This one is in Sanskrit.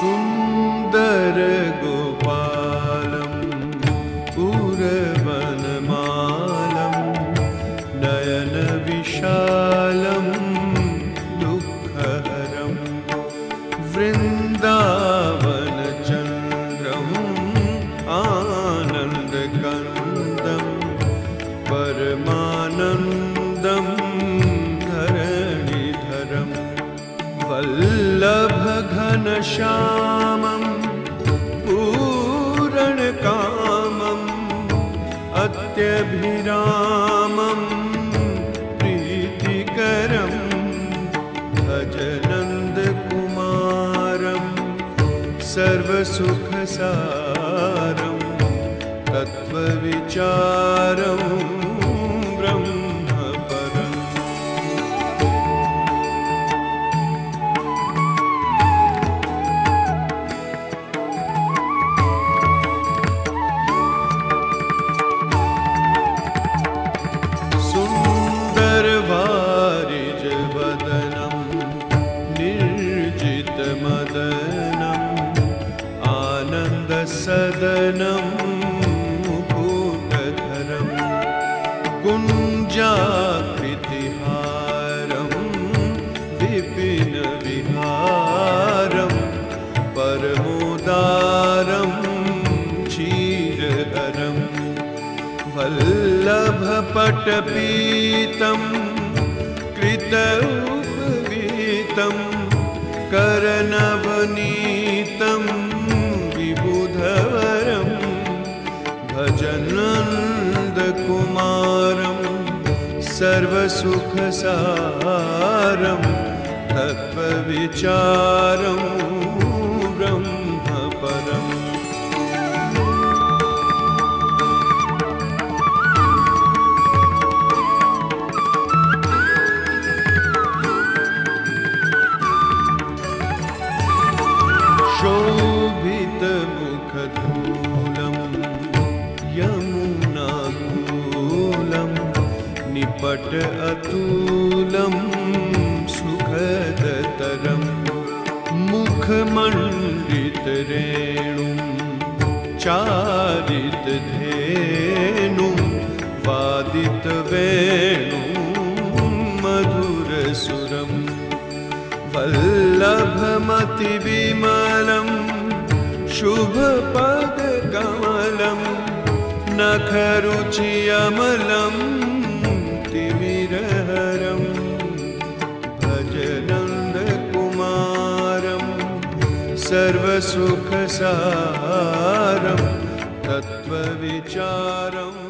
सुन्दर गोपालं नयन नयनविशालं दुःखहरं वृन्दाव घनश्यामं पूरणकामम् अत्यभिरामं प्रीतिकरं भजनन्दकुमारं सर्वसुखसारं तत्त्वविचारं निर्जितमदनम् आनन्दसदनं मुकुटधरम् कुञ्जाकृतिहारं विपिनविहारं परमोदारं क्षीरहरम् वल्लभपटपीतं कृतौपवीतं करनवनीतं विबुधवरं भजनन्दकुमारं सर्वसुखसारं तत्त्वविचारं निपट अतुलं सुखदतरं मुखमण्डितरेणुं चारितधेनुं वादितवेणुं मधुरसुरम् वल्लभमतिविमलं शुभपदकमलं नखरुचियमलं सर्वसुखसारं तत्त्वविचारम्